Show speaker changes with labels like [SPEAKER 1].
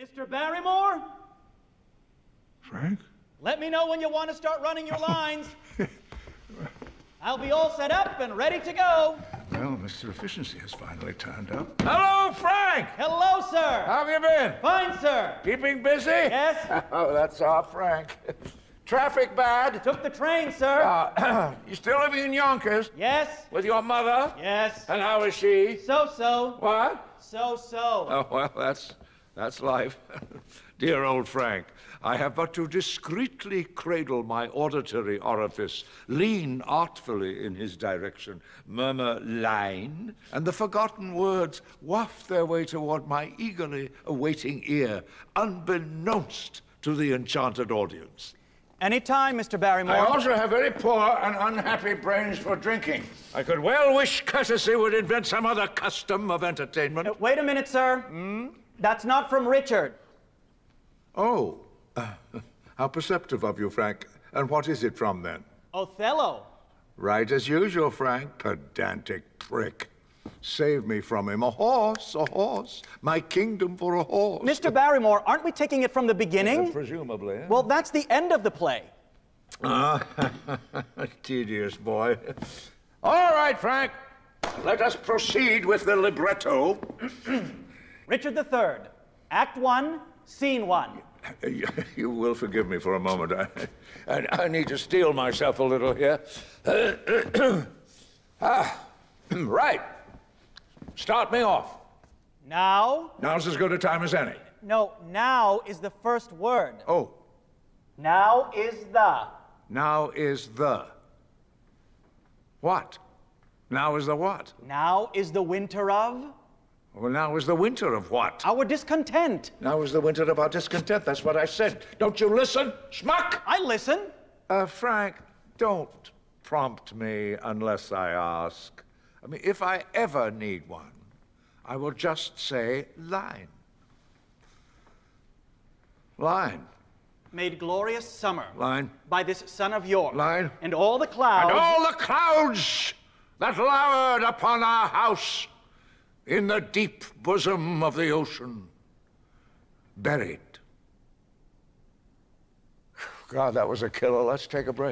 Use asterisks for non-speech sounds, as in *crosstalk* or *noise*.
[SPEAKER 1] Mr. Barrymore,
[SPEAKER 2] Frank?
[SPEAKER 1] let me know when you want to start running your lines. *laughs* I'll be all set up and ready to go.
[SPEAKER 2] Well, Mr. Efficiency has finally turned up.
[SPEAKER 3] Hello, Frank!
[SPEAKER 1] Hello, sir.
[SPEAKER 3] How have you been?
[SPEAKER 1] Fine, sir.
[SPEAKER 3] Keeping busy?
[SPEAKER 1] Yes? *laughs*
[SPEAKER 3] Oh, that's our Frank. *laughs* Traffic bad?
[SPEAKER 1] Took the train, sir.
[SPEAKER 3] Uh, *clears throat* you still living in Yonkers?
[SPEAKER 1] yes?
[SPEAKER 3] With your mother?
[SPEAKER 1] Yes.
[SPEAKER 3] And how is she?
[SPEAKER 1] So so.
[SPEAKER 3] What?
[SPEAKER 1] So so.
[SPEAKER 3] Oh, well, that's, that's life. *laughs* Dear old Frank, I have but to discreetly cradle my auditory orifice, lean artfully in his direction, murmur line, and the forgotten words waft their way toward my eagerly awaiting ear, unbeknownst to the enchanted audience.
[SPEAKER 1] Any time, Mr. Barrymore.
[SPEAKER 3] I also have very poor and unhappy brains for drinking. I could well wish courtesy would invent some other custom of entertainment.
[SPEAKER 1] Uh, Wait a minute, sir. That's not from Richard.
[SPEAKER 2] Oh, uh, *laughs* how perceptive of you, Frank. And what is it from then?
[SPEAKER 1] Othello.
[SPEAKER 2] Right as usual, Frank. Pedantic prick. Save me from him. A horse, a horse. My kingdom for a horse.
[SPEAKER 1] Mr. Barrymore, aren't we taking it from the beginning?
[SPEAKER 3] Presumably. eh?
[SPEAKER 1] Well, that's the end of the play.
[SPEAKER 3] Ah, *laughs* tedious boy. All right, Frank. Let us proceed with the libretto. *clears throat*
[SPEAKER 1] Richard III, Act One, Scene One.
[SPEAKER 3] You, *laughs* you will forgive me for a moment. I, I, I need to steel myself a little here. *clears throat* ah, *clears throat* right. Start me off.
[SPEAKER 1] Now,
[SPEAKER 3] Now's as good a time as any.
[SPEAKER 1] no, now is the first word.
[SPEAKER 2] Oh,
[SPEAKER 1] Now is the.
[SPEAKER 2] now is the. What? Now is the what?
[SPEAKER 1] Now is the winter of
[SPEAKER 2] Well, now is the winter of what?
[SPEAKER 1] our discontent.
[SPEAKER 3] Now is the winter of our discontent. That's what I said. Don't you listen, schmuck?
[SPEAKER 1] I listen.
[SPEAKER 2] Uh, Frank, don't prompt me unless I ask. I mean, if I ever need one, I will just say line. Line.
[SPEAKER 1] Made glorious summer
[SPEAKER 2] Line.
[SPEAKER 1] by this son of York.
[SPEAKER 2] Line.
[SPEAKER 1] And all the clouds.
[SPEAKER 3] And all the clouds that lowered upon our house in the deep bosom of the ocean, buried. *sighs* God, that was a killer. Let's take a break.